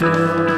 Surfer.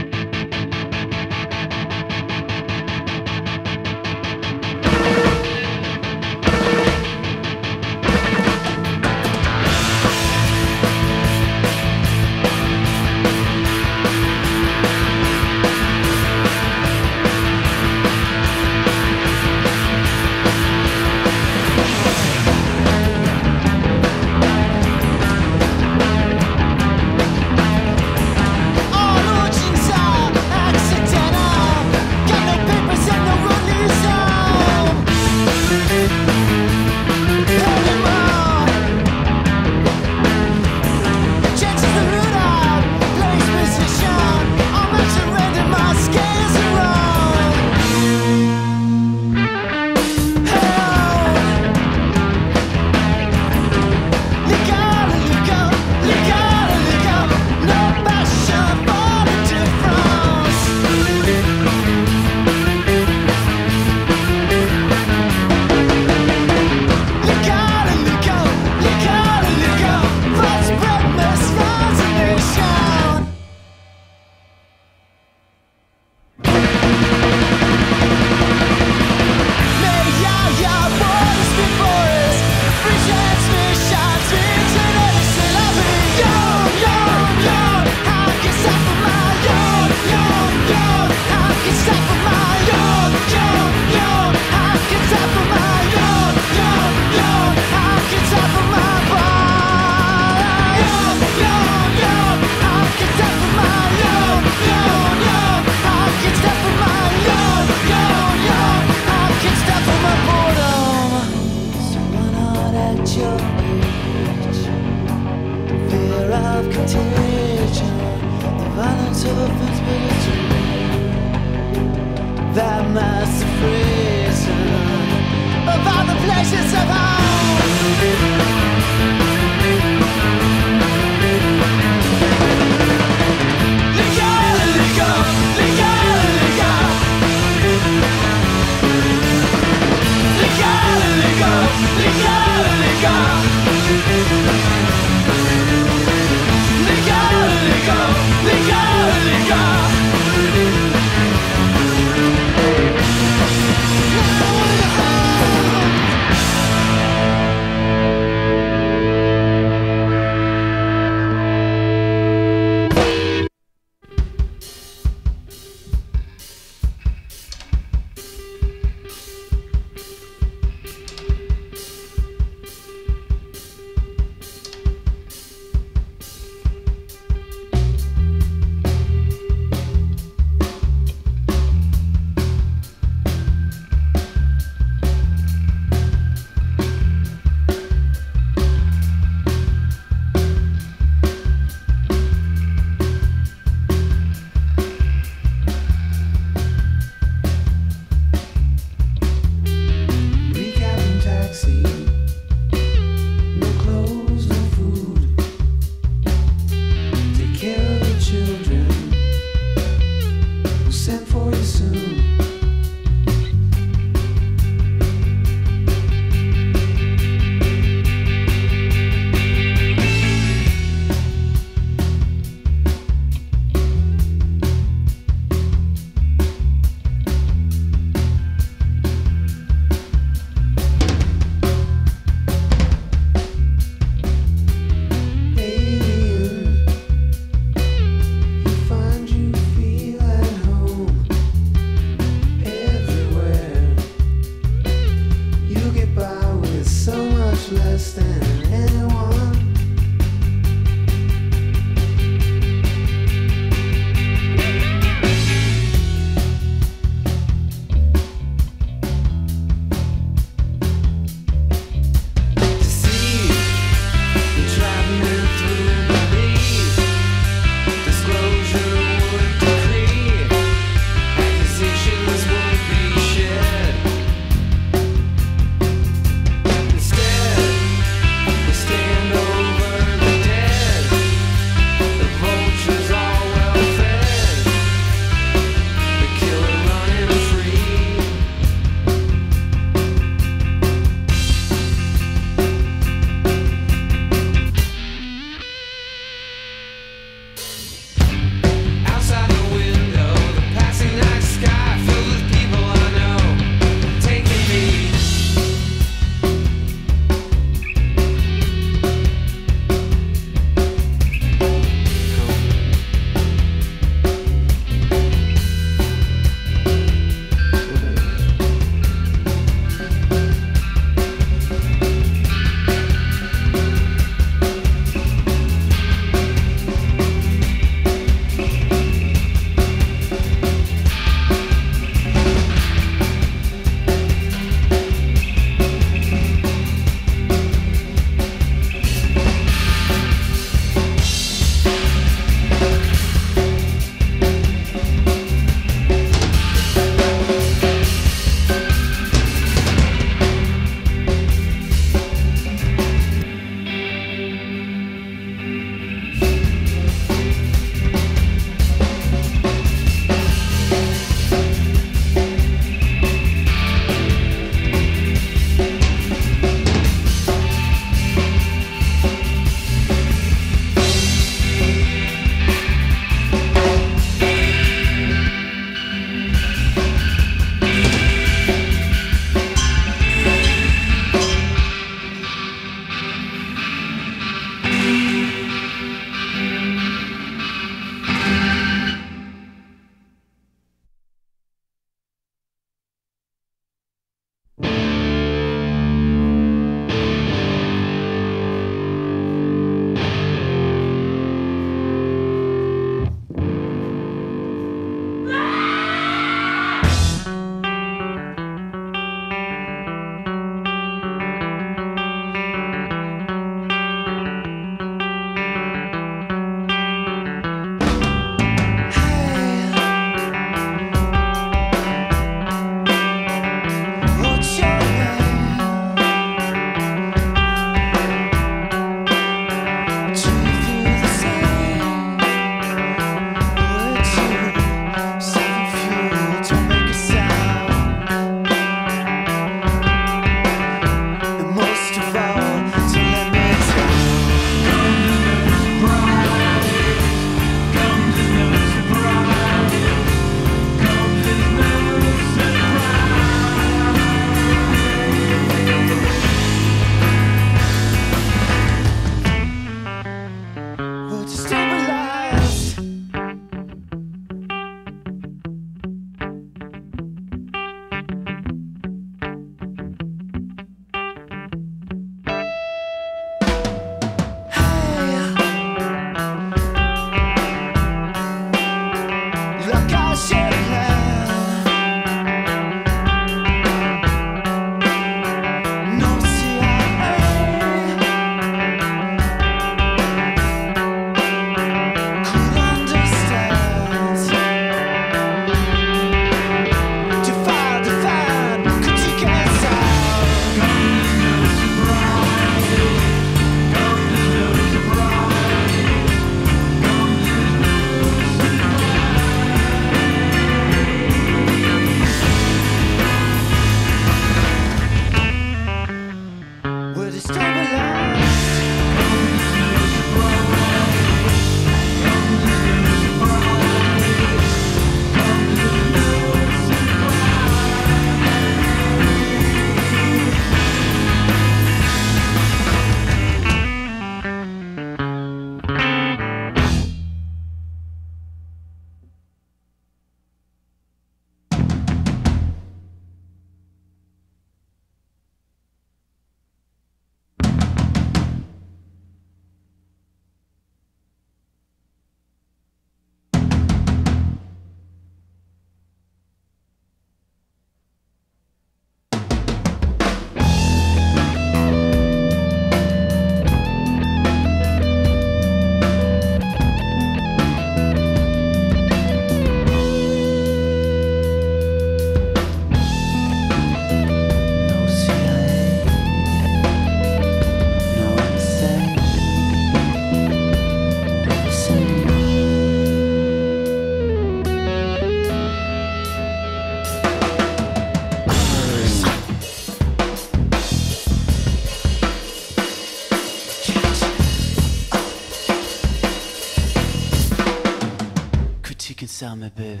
Baby.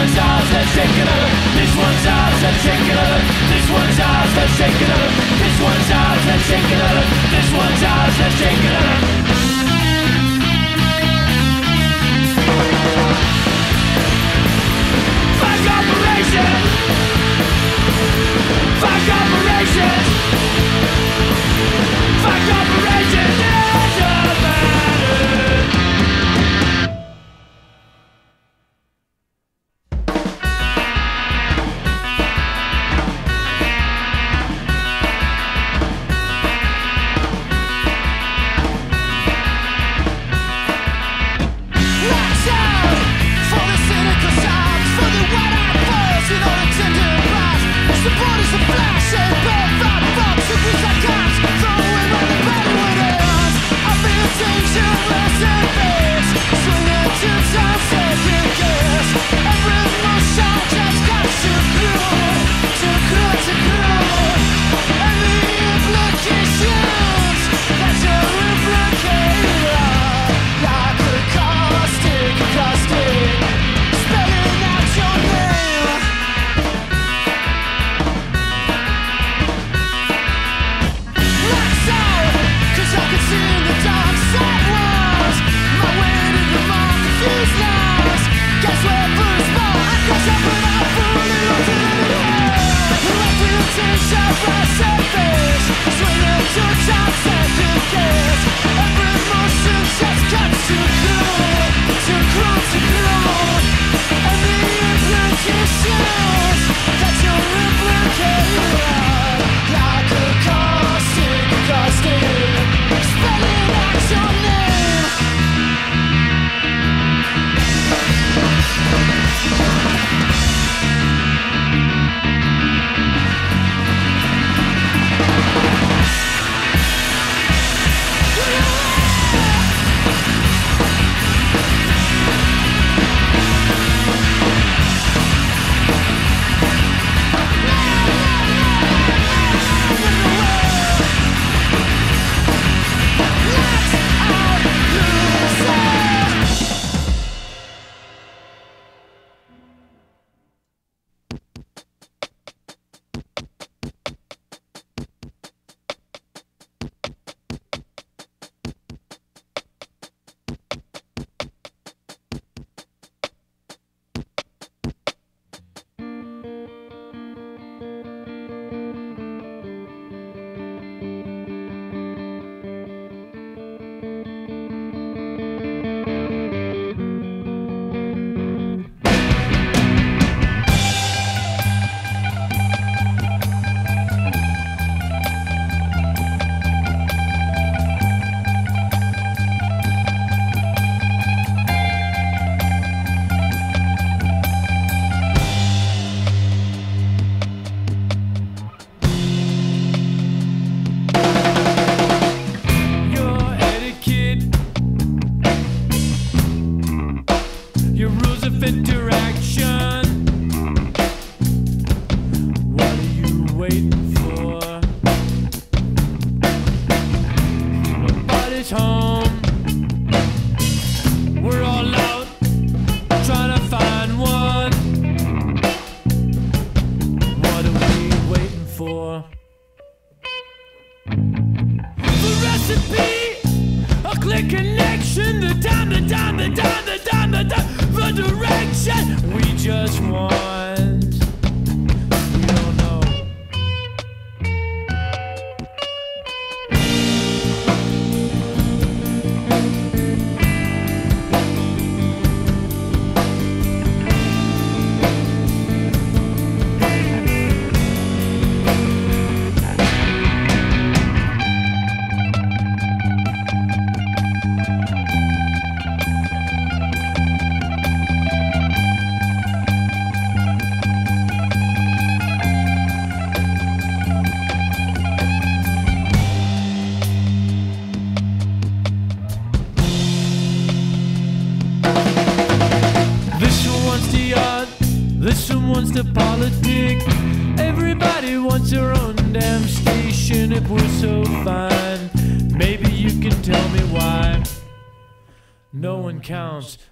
one's ours, let's take up. This one's ours, let's take up. This one's ours, let's take up. This one's ours, let's take up. This one's ours, let's take up.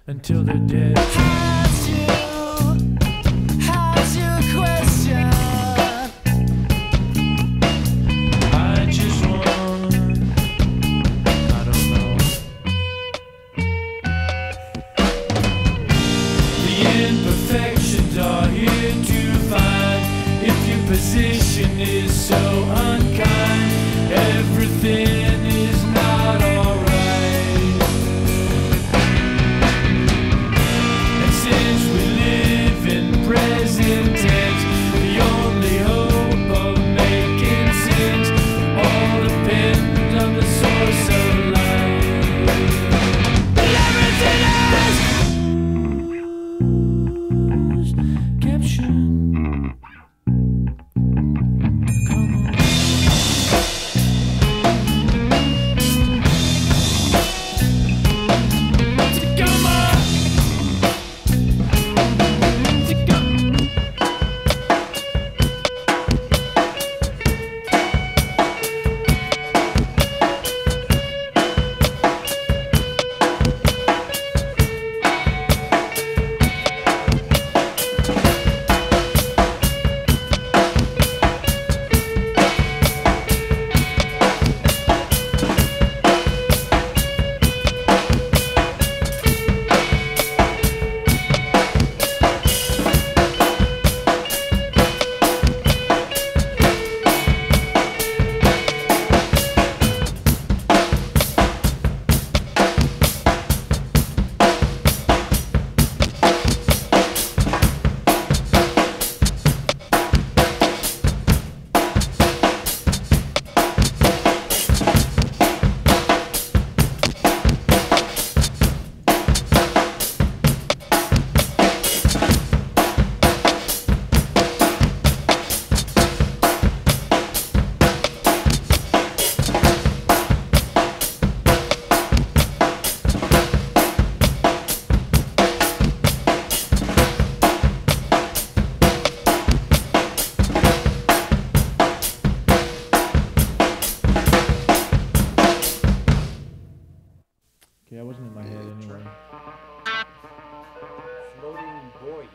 Until they're dead. wasn't in my head anyway. Floating boy.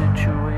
Situation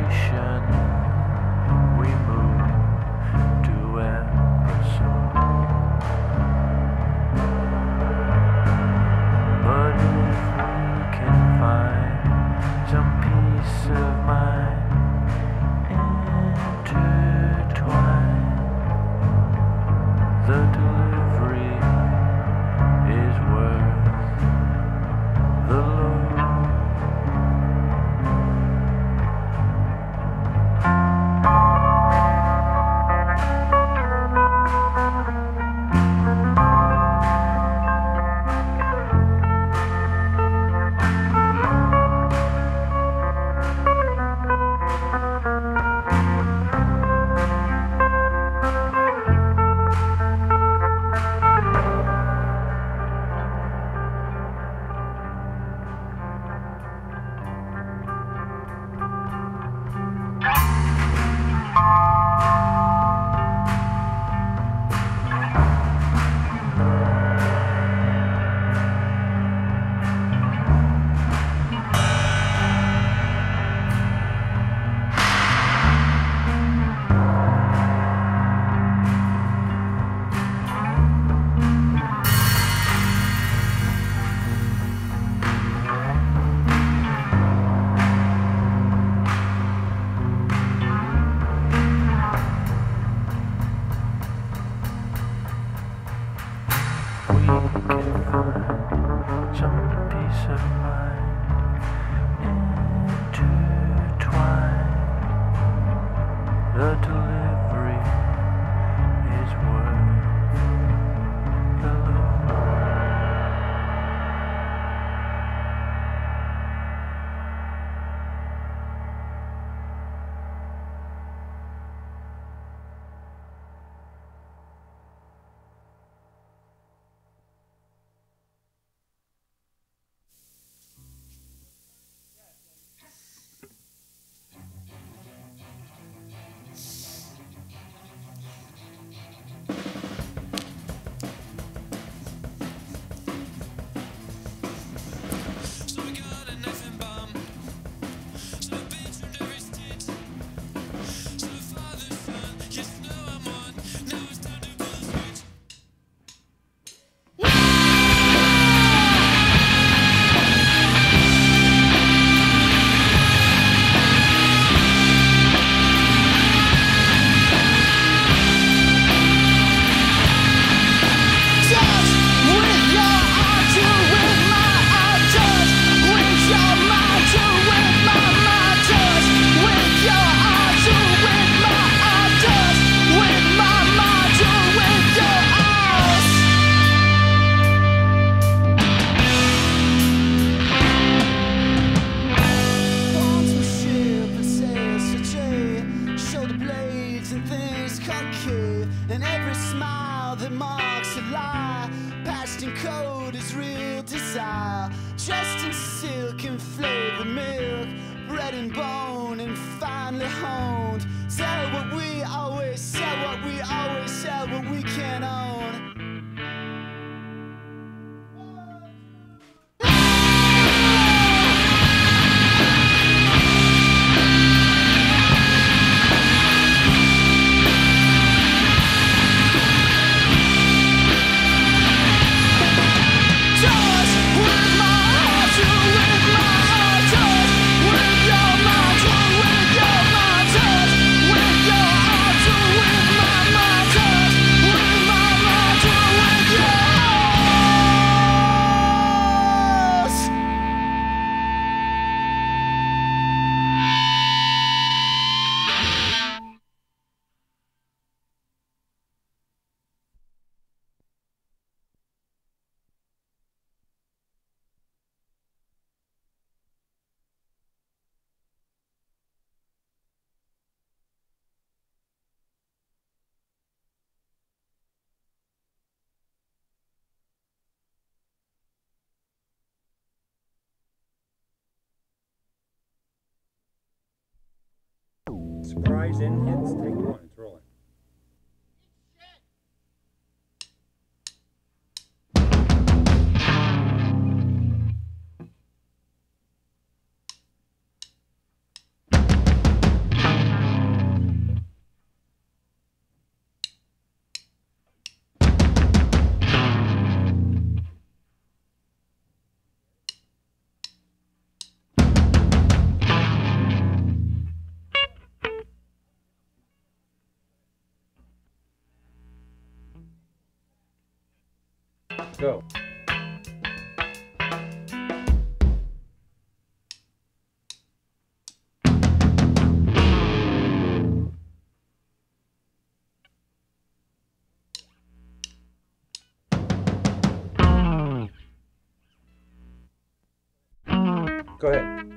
Surprise in hits. Take one. Go. Go ahead.